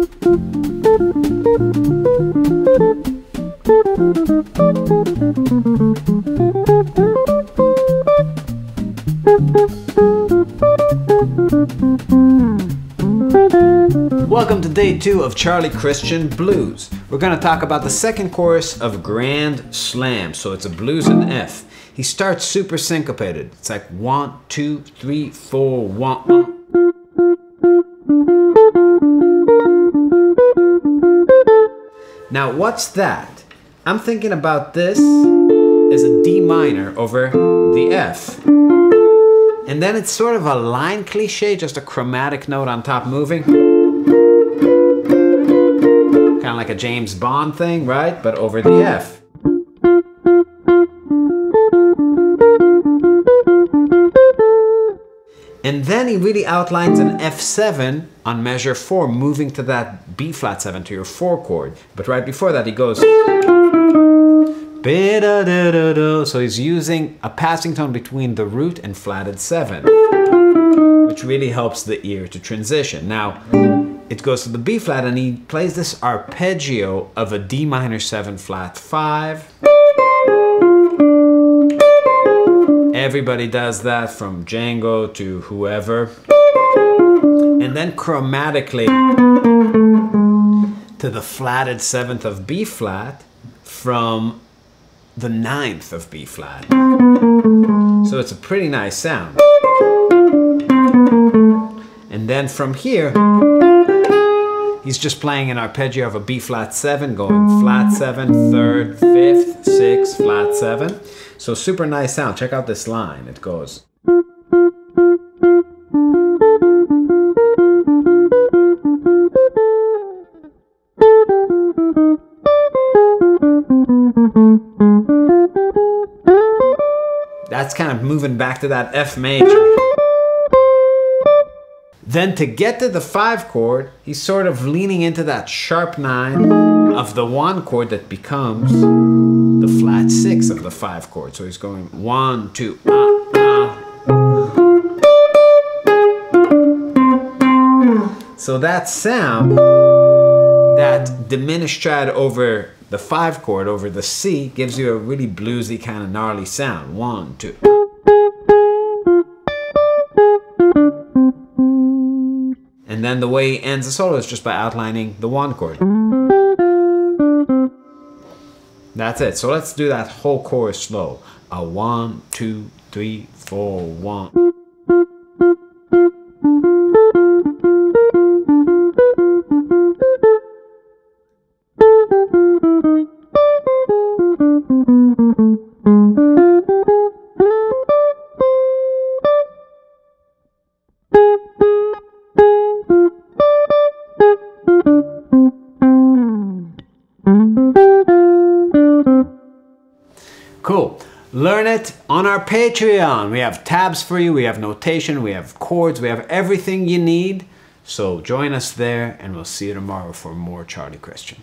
Welcome to day two of Charlie Christian Blues. We're going to talk about the second chorus of Grand Slam. So it's a blues in F. He starts super syncopated. It's like one, two, three, four, one, one. Now, what's that? I'm thinking about this as a D minor over the F. And then it's sort of a line cliche, just a chromatic note on top moving. Kind of like a James Bond thing, right? But over the F. And then he really outlines an F7 on measure 4, moving to that B flat 7 to your 4 chord. But right before that, he goes. So he's using a passing tone between the root and flatted 7, which really helps the ear to transition. Now, it goes to the B flat and he plays this arpeggio of a D minor 7 flat 5. Everybody does that from Django to whoever. And then chromatically to the flatted 7th of B flat from the ninth of B flat. So it's a pretty nice sound. And then from here, he's just playing an arpeggio of a B flat 7, going flat seven, third, fifth, sixth, flat 7. So super nice sound. Check out this line. It goes. That's kind of moving back to that F major. Then to get to the five chord, he's sort of leaning into that sharp nine of the one chord that becomes the flat six of the five chord. So he's going one, two, ah, ah. So that sound, that diminished triad over the five chord over the C gives you a really bluesy kind of gnarly sound. One, two. Then the way he ends the solo is just by outlining the one chord. That's it. So let's do that whole chorus slow. A one, two, three, four, one. Cool. Learn it on our Patreon. We have tabs for you, we have notation, we have chords, we have everything you need. So join us there and we'll see you tomorrow for more Charlie Christian.